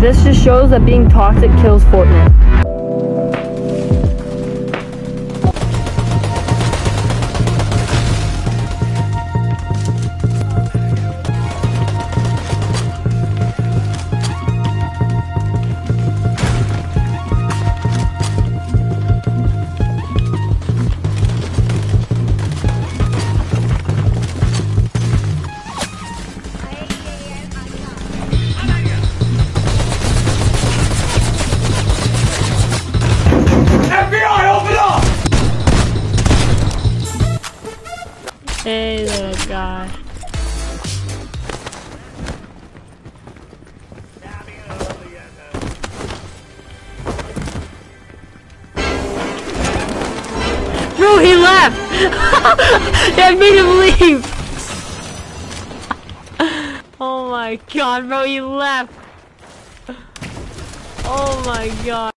This just shows that being toxic kills Fortnite. Hey little guy. Bro, he left! I made him leave! oh my god, bro, he left! Oh my god.